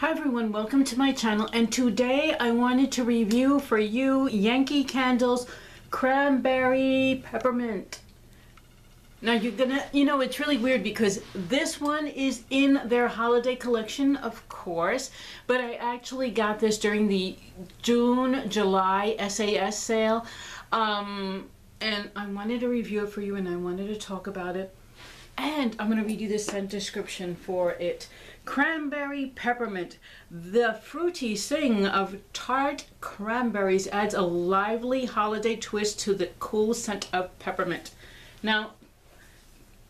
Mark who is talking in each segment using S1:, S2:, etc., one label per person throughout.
S1: Hi everyone, welcome to my channel and today I wanted to review for you Yankee Candles Cranberry Peppermint. Now you're gonna, you know, it's really weird because this one is in their holiday collection, of course, but I actually got this during the June, July SAS sale. Um, and I wanted to review it for you and I wanted to talk about it. And I'm going to read you the scent description for it. Cranberry peppermint. The fruity sing of tart cranberries adds a lively holiday twist to the cool scent of peppermint. Now,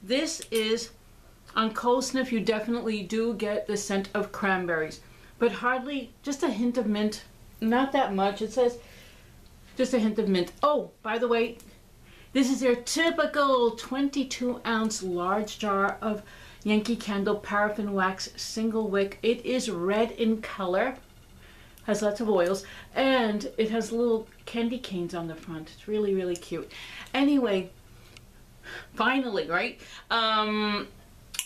S1: this is on cold sniff. You definitely do get the scent of cranberries, but hardly just a hint of mint. Not that much. It says just a hint of mint. Oh, by the way, this is their typical 22 ounce large jar of Yankee Candle paraffin wax single wick. It is red in color, has lots of oils, and it has little candy canes on the front. It's really, really cute. Anyway, finally, right? Um,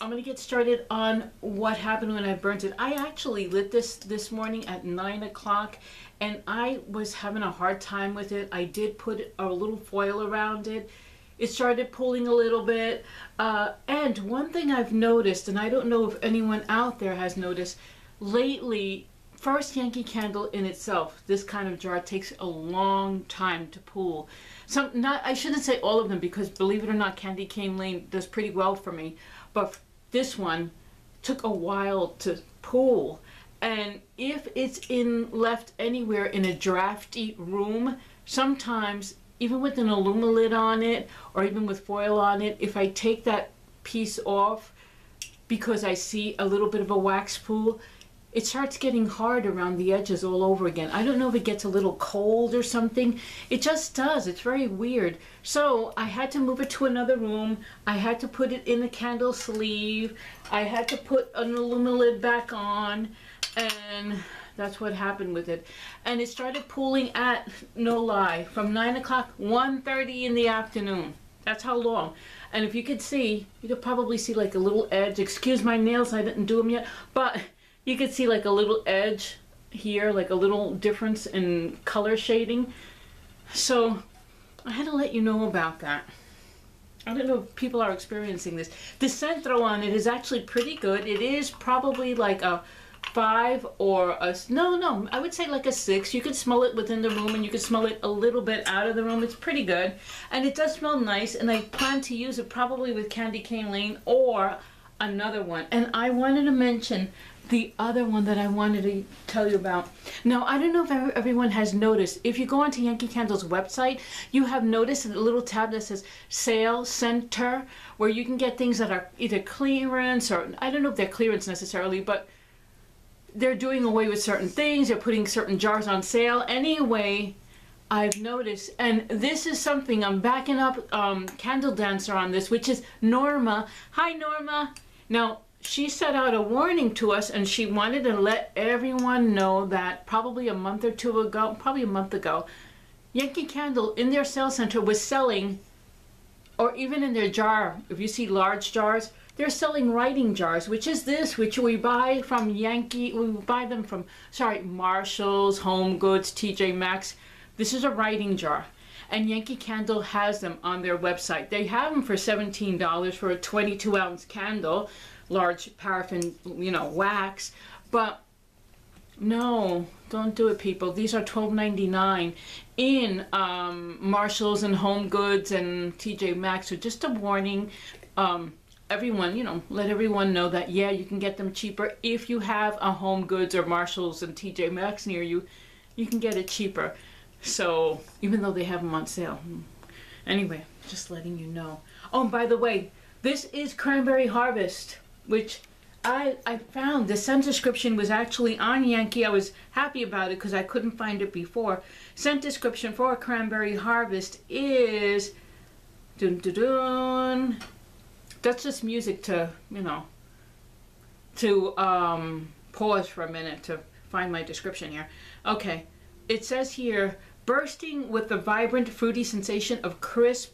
S1: I'm gonna get started on what happened when I burnt it. I actually lit this this morning at nine o'clock and I was having a hard time with it. I did put a little foil around it. It started pulling a little bit. Uh, and one thing I've noticed, and I don't know if anyone out there has noticed, lately, first Yankee Candle in itself, this kind of jar takes a long time to pull. Some, not, I shouldn't say all of them because believe it or not, Candy Cane Lane does pretty well for me. But this one took a while to pull. And if it's in left anywhere in a drafty room, sometimes even with an aluminum lid on it or even with foil on it, if I take that piece off because I see a little bit of a wax pool, it starts getting hard around the edges all over again. I don't know if it gets a little cold or something. It just does. It's very weird. So I had to move it to another room. I had to put it in a candle sleeve. I had to put an aluminum lid back on and that's what happened with it. And it started pooling at, no lie, from 9 o'clock, 1.30 in the afternoon. That's how long. And if you could see, you could probably see like a little edge. Excuse my nails, I didn't do them yet. But you could see like a little edge here, like a little difference in color shading. So I had to let you know about that. I don't know if people are experiencing this. The scent throw on it is actually pretty good. It is probably like a five or a, no, no, I would say like a six. You could smell it within the room and you could smell it a little bit out of the room. It's pretty good. And it does smell nice and I plan to use it probably with Candy Cane Lane or another one. And I wanted to mention the other one that I wanted to tell you about. Now, I don't know if everyone has noticed. If you go onto Yankee Candle's website, you have noticed a little tab that says Sale Center, where you can get things that are either clearance or, I don't know if they're clearance necessarily, but they're doing away with certain things. They're putting certain jars on sale. Anyway, I've noticed, and this is something, I'm backing up um, Candle Dancer on this, which is Norma. Hi, Norma. Now, she set out a warning to us and she wanted to let everyone know that probably a month or two ago, probably a month ago, Yankee Candle in their sales center was selling, or even in their jar, if you see large jars, they're selling writing jars, which is this, which we buy from Yankee, we buy them from, sorry, Marshalls, Home Goods, TJ Maxx. This is a writing jar. And Yankee Candle has them on their website. They have them for $17 for a 22 ounce candle large paraffin, you know, wax. But no, don't do it, people. These are $12.99 in um, Marshalls and Home Goods and TJ Maxx. So just a warning. Um, everyone, you know, let everyone know that, yeah, you can get them cheaper. If you have a Home Goods or Marshalls and TJ Maxx near you, you can get it cheaper. So, even though they have them on sale. Anyway, just letting you know. Oh, and by the way, this is Cranberry Harvest which I, I found the scent description was actually on Yankee. I was happy about it because I couldn't find it before. Scent description for Cranberry Harvest is dun dun dun. That's just music to, you know, to um, pause for a minute to find my description here. Okay, it says here, bursting with the vibrant fruity sensation of crisp,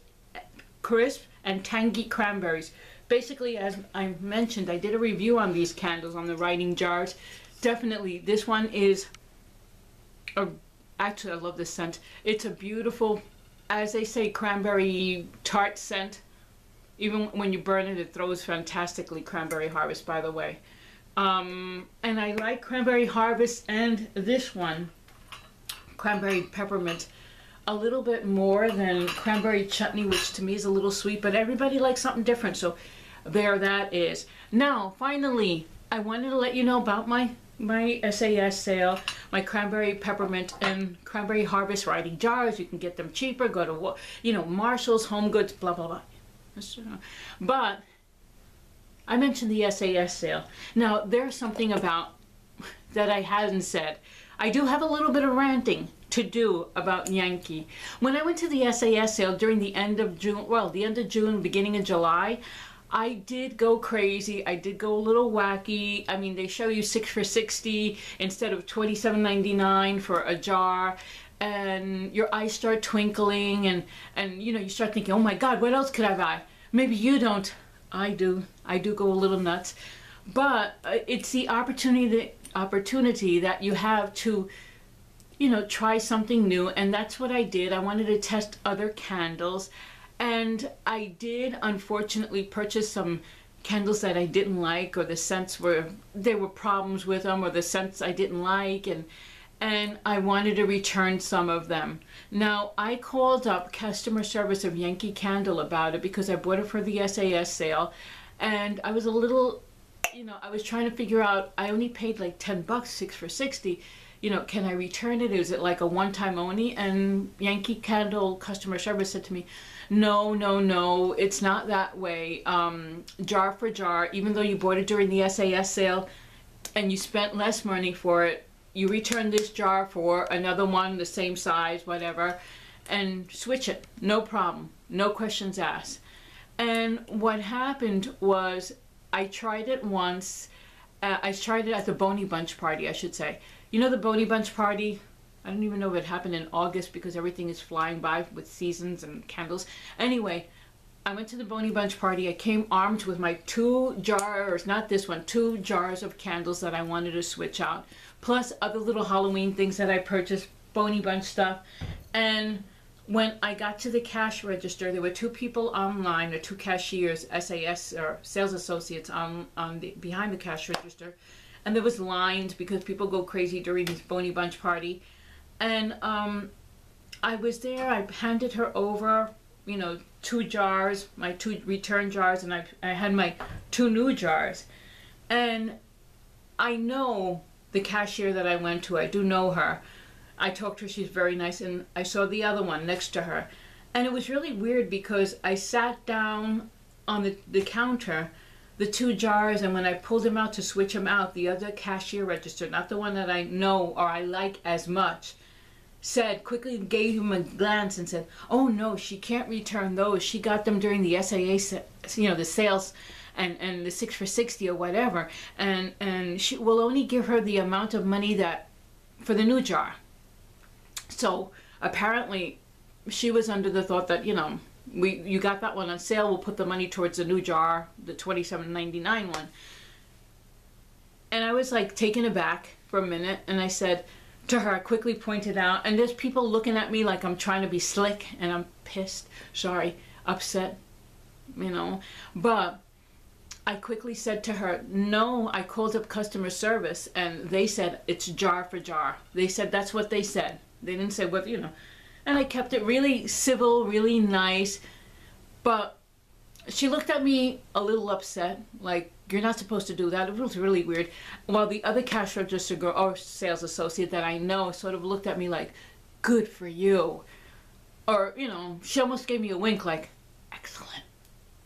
S1: crisp and tangy cranberries basically, as I mentioned, I did a review on these candles on the writing jars. definitely this one is a actually I love this scent. It's a beautiful, as they say, cranberry tart scent. Even when you burn it, it throws fantastically. Cranberry Harvest, by the way. Um, and I like Cranberry Harvest and this one, Cranberry Peppermint, a little bit more than Cranberry Chutney, which to me is a little sweet, but everybody likes something different. So there that is. Now, finally, I wanted to let you know about my my SAS sale, my cranberry peppermint and cranberry harvest writing jars. You can get them cheaper. Go to you know Marshalls, Home Goods, blah blah blah. But I mentioned the SAS sale. Now there's something about that I hadn't said. I do have a little bit of ranting to do about Yankee. When I went to the SAS sale during the end of June, well, the end of June, beginning of July, I did go crazy. I did go a little wacky. I mean, they show you six for 60 instead of 27.99 for a jar. And your eyes start twinkling and, and, you know, you start thinking, oh my God, what else could I buy? Maybe you don't. I do. I do go a little nuts. But uh, it's the opportunity that, opportunity that you have to, you know, try something new. And that's what I did. I wanted to test other candles and I did unfortunately purchase some candles that I didn't like or the scents were there were problems with them or the scents I didn't like and and I wanted to return some of them. Now I called up customer service of Yankee Candle about it because I bought it for the SAS sale and I was a little you know I was trying to figure out I only paid like 10 bucks 6 for 60 you know, can I return it? Is it like a one time only? And Yankee Candle customer service said to me, no, no, no, it's not that way. Um, jar for jar, even though you bought it during the SAS sale and you spent less money for it, you return this jar for another one the same size, whatever, and switch it. No problem. No questions asked. And what happened was I tried it once. Uh, I tried it at the Boney Bunch party, I should say. You know the Boney Bunch party? I don't even know if it happened in August because everything is flying by with seasons and candles. Anyway, I went to the Boney Bunch party. I came armed with my two jars, not this one, two jars of candles that I wanted to switch out, plus other little Halloween things that I purchased, Boney Bunch stuff. And when I got to the cash register, there were two people online, or two cashiers, SAS or sales associates on on the behind the cash register, and there was lines because people go crazy during this Boney Bunch party. And um, I was there, I handed her over, you know, two jars, my two return jars, and I, I had my two new jars. And I know the cashier that I went to, I do know her. I talked to her, she's very nice, and I saw the other one next to her. And it was really weird because I sat down on the, the counter the two jars and when I pulled them out to switch them out, the other cashier register, not the one that I know or I like as much, said, quickly gave him a glance and said, oh no, she can't return those. She got them during the SAA, you know, the sales and, and the six for 60 or whatever. And, and she will only give her the amount of money that, for the new jar. So apparently she was under the thought that, you know, we you got that one on sale. We'll put the money towards the new jar, the twenty seven ninety nine one. And I was like taken aback for a minute, and I said to her, I quickly pointed out, and there's people looking at me like I'm trying to be slick, and I'm pissed, sorry, upset, you know. But I quickly said to her, no, I called up customer service, and they said it's jar for jar. They said that's what they said. They didn't say what you know and I kept it really civil, really nice. But she looked at me a little upset, like, you're not supposed to do that. It was really weird. While the other cash register girl or sales associate that I know sort of looked at me like, good for you. Or, you know, she almost gave me a wink like, excellent.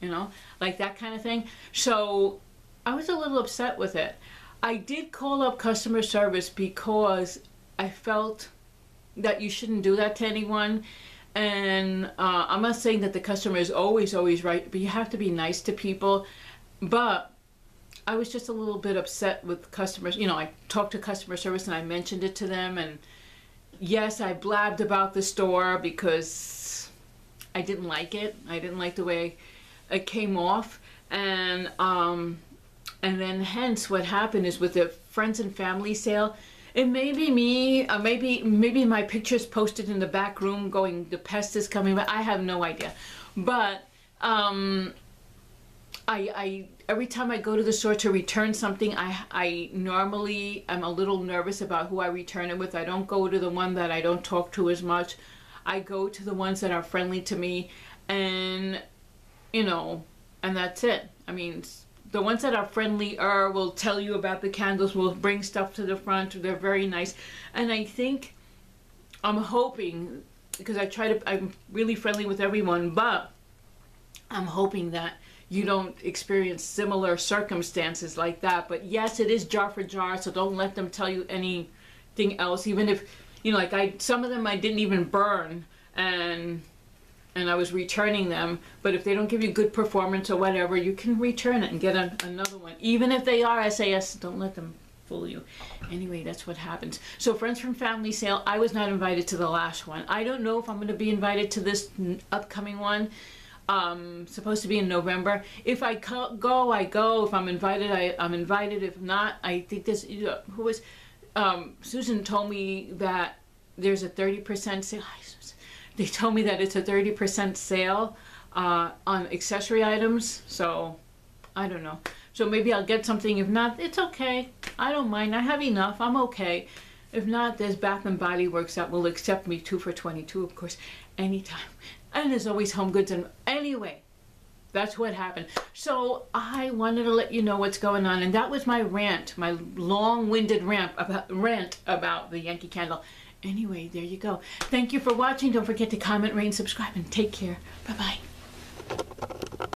S1: You know, like that kind of thing. So I was a little upset with it. I did call up customer service because I felt that you shouldn't do that to anyone. And uh, I'm not saying that the customer is always, always right, but you have to be nice to people. But I was just a little bit upset with customers. You know, I talked to customer service and I mentioned it to them. And yes, I blabbed about the store because I didn't like it. I didn't like the way it came off. And um, and then hence what happened is with the friends and family sale. It may be me, uh, maybe maybe my pictures posted in the back room going the pest is coming, but I have no idea. But um, I, I every time I go to the store to return something, I I normally am a little nervous about who I return it with. I don't go to the one that I don't talk to as much. I go to the ones that are friendly to me, and you know, and that's it. I mean, the ones that are friendlier will tell you about the candles, will bring stuff to the front. They're very nice, and I think I'm hoping because I try to. I'm really friendly with everyone, but I'm hoping that you don't experience similar circumstances like that. But yes, it is jar for jar, so don't let them tell you anything else. Even if, you know, like I, some of them I didn't even burn, and and I was returning them. But if they don't give you good performance or whatever, you can return it and get a, another one. Even if they are SAS, don't let them fool you. Anyway, that's what happens. So friends from family sale, I was not invited to the last one. I don't know if I'm going to be invited to this upcoming one um, supposed to be in November. If I go, I go. If I'm invited, I, I'm invited. If not, I think this, who was, um, Susan told me that there's a 30% sale. They told me that it's a 30% sale uh, on accessory items. So I don't know. So maybe I'll get something. If not, it's okay. I don't mind. I have enough. I'm okay. If not, there's Bath and Body Works that will accept me two for 22, of course, anytime and there's always home goods and anyway that's what happened. So i wanted to let you know what's going on and that was my rant my long-winded rant about rant about the yankee candle. Anyway there you go. Thank you for watching. Don't forget to comment rate and subscribe and take care. Bye bye